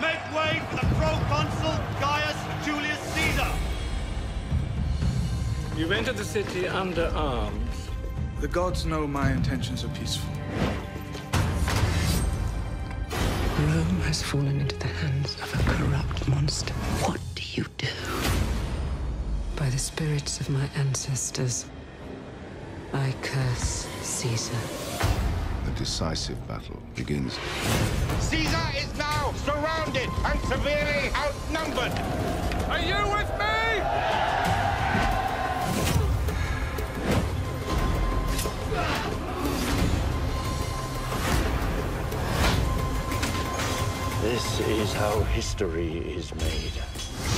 Make way for the proconsul Gaius Julius Caesar! You've entered the city under arms. The gods know my intentions are peaceful. Rome has fallen into the hands of a corrupt monster. What do you do? By the spirits of my ancestors, I curse Caesar. The decisive battle begins. Caesar is now surrounded and severely outnumbered. Are you with me? This is how history is made.